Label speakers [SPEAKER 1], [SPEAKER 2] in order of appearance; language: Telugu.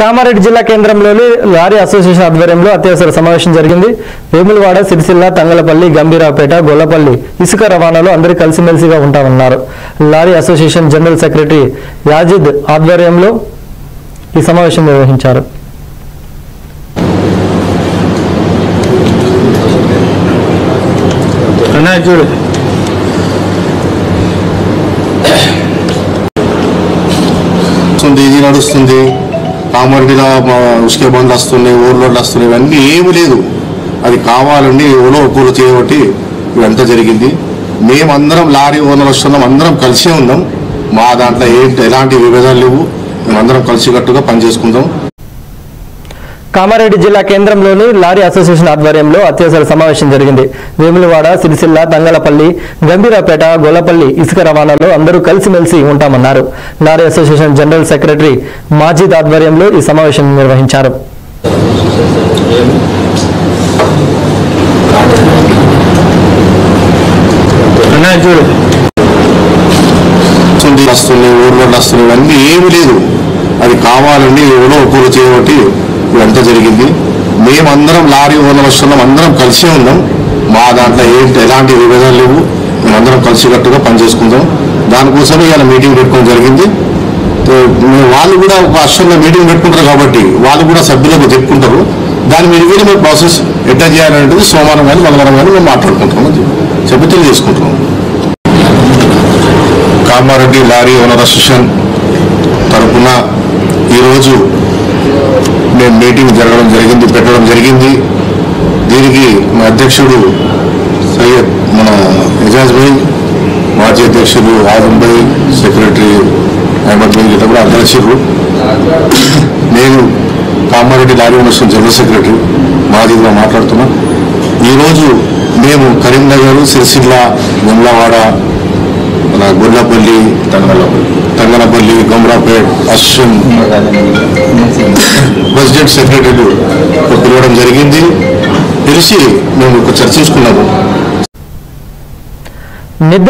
[SPEAKER 1] కామారెడ్డి జిల్లా కేంద్రంలోని లారీ అసోసియేషన్ ఆధ్వర్యంలో అత్యవసర సమావేశం జరిగింది. వేములవాడ సిరిసిల్ల తంగలపల్లి గంభీరావుపేట గొల్లపల్లి ఇసుక రవాణాలో అందరూ కలిసిమెలిసిగా ఉంటామన్నారు. Lorry association general secretary Yazid ఆధ్వర్యంలో ఈ సమావేశం నిర్వహించారు.
[SPEAKER 2] చూడు.
[SPEAKER 3] ఇది నడుస్తుంది. కామర్ మా ఉసుకే బండ్లు వస్తున్నాయి ఓవర్లోడ్లు వస్తున్నాయి ఇవన్నీ ఏమీ లేదు. అది కావాలండి ఎవరో ఒకరు చేయబట్టి ఇదంతా జరిగింది. మేమందరం లారీ ఓనర్లు వస్తున్నాం అందరం కలిసే ఉన్నాం. మా దాంట్లో ఏంటి ఎలాంటి విభేదాలు లేవు. మేమందరం కలిసికట్టుగా పనిచేసుకుందాం.
[SPEAKER 1] కామారెడ్డి జిల్లా కేంద్రంలోని లారీ అసోసియేషన్ ఆధ్వర్యంలో అత్యవసర సమావేశం జరిగింది. వేములవాడ సిరిసిల్ల తంగలపల్లి గంభీరాపేట గొల్లపల్లి ఇసుక రవాణాలో అందరూ కలిసిమెలిసి ఉంటామన్నారు. Lorry association general secretary Majeed ఆధ్వర్యంలో ఈ సమావేశం నిర్వహించారు.
[SPEAKER 3] వస్తున్నాయి వస్తున్నాయి ఇవన్నీ ఏమీ లేదు. అది కావాలని ఎవరో ఒకరు చేయబట్టి ఇదంతా జరిగింది. మేమందరం లారీ ఓనర్ వస్తున్నాం అందరం కలిసే ఉన్నాం. మా దాంట్లో ఏంటి ఎలాంటి విభేదాలు లేవు. మేమందరం కలిసికట్టుగా పనిచేసుకుందాం దానికోసమే ఇవాళ మీటింగ్ పెట్టుకోవడం జరిగింది. వాళ్ళు కూడా ఒక అష్టంలో మీటింగ్ పెట్టుకుంటారు కాబట్టి వాళ్ళు కూడా సభ్యులకు చెప్పుకుంటారు. దాని మీద కూడా మేము ప్రాసెస్ ఎట్లా చేయాలనేది సోమవారం కానీ మంగళవారం కానీ మేము మాట్లాడుకుంటాం. చెప్పి తెలియజేసుకుంటున్నాం. కామారెడ్డి లారీ ఓనర్ అసోసియేషన్ ఈరోజు మేము మీటింగ్ జరగడం జరిగింది పెట్టడం జరిగింది. దీనికి మా అధ్యక్షుడు సయ్యద్ మన ఎజాజ్ భాయ్ మాజీ అధ్యక్షుడు ఆజం భాయ్ సెక్రటరీ అహ్మద్ భాయ్ గిట్ట కూడా అధ్యక్షుడు నేను Kamareddy lorry owners general secretary మాది కూడా ఈరోజు మేము కరీంనగర్ సిరిసిల్ల నిమ్లవాడ మన గొల్లపల్లి తంగనపల్లి గమ్రాపేట్ అశ్విన్ ప్రెసిడెంట్ సెక్రటరీలు పిలవడం జరిగింది. పిలిచి మేము ఒక చర్చించుకున్నాము.